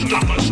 stop us.